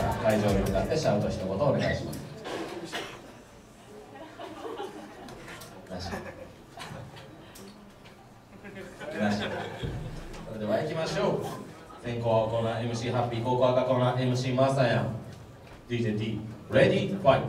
から会場に向かってシャウト一言お願いします。それでは行きましょう先行青コーナー MC ハッピー後攻赤コーナー MC マサヤン DJT レディーファイト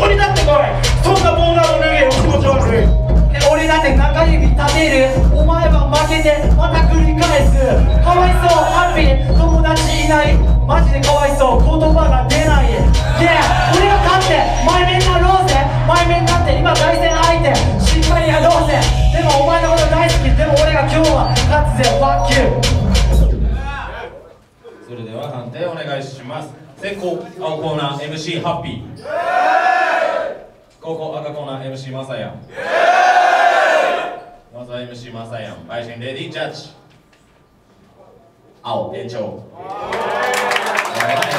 削ってこに立ってこいそん。なボーナーを脱げよ気持ち悪い俺だって中指立てるお前は負けてまた繰り返すかわいそうハッピー友達いないマジでかわいそう言葉が出ないで俺が勝って前面なろうぜ前面になって。今対戦相手。しっかりやろうぜでもお前のこと大好き。でも俺が今日は勝つぜ。Fuck you それでは判定お願いします。先行青コーナー MC ハッピー。後攻赤コーナー MC マサヤンまずは MC マサヤン配信レディージャッジ青延長。これは延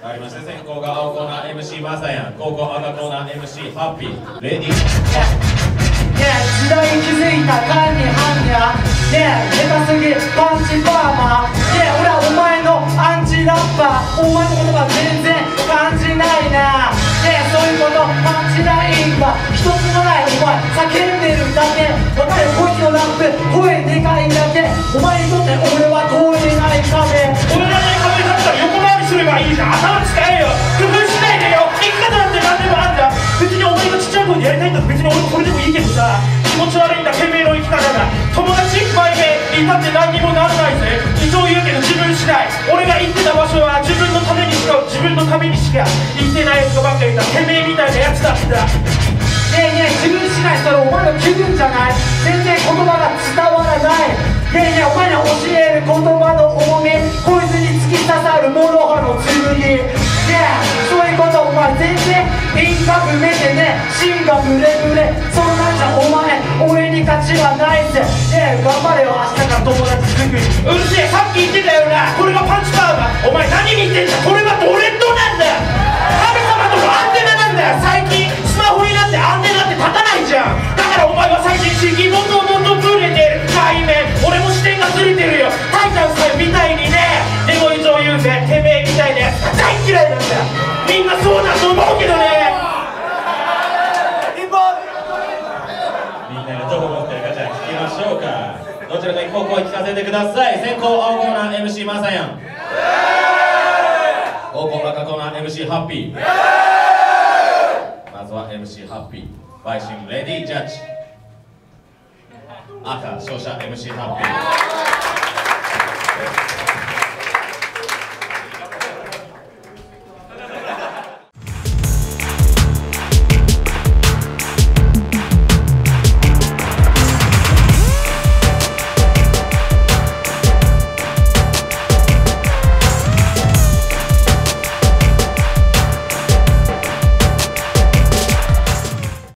長ありまして先行が青コーナー MC マサヤン後攻赤コーナー MC ハッピーレディーねえ時代に気づいた管理犯やねえ下手すぎパンチパお前の言葉全然感じないな。ねえそういうことパンチラインが一つもない。お前叫んでるだけ。わかるこいつのラップ声でかいだけ。お前にとって俺は通れない壁。俺らね壁だったら横回りすればいいじゃん。頭使えよ。工夫しないでよ。生き方なんて何でもあん。だ別にお前がちっちゃい声でやりたいんだったら別に俺もこれでもいいけどさ。気持ち悪いんだ。てめえの生き方が友達？いっぱいでいたって何にもならないぜ。うけど自分次第俺が行ってた場所は自分のためにしか自分のためにしか行ってないやつばっかりいた。てめえみたいなやつだったねえねえ自分しないそれお前の気分じゃない。全然言葉が伝わらない。ねえねえお前に教える言葉の重みこいつに突き刺さるモロハの剣。ねえそういうことお前全然輪郭めてね芯がブレブレ。そんなんじゃお前に勝ちはないぜ。ねえ頑張れよ。明日から友達作り。うるせえさっき言ってたよな。これがパンチパーマお前何見てんだ。これがドレッドちらか一方声聞かせてください。先行青コーナー MC マサヤン。後攻赤コーナー MC ハッピー。まずは MC ハッピー。陪審レディージャッジ。赤勝者 MC ハッピー。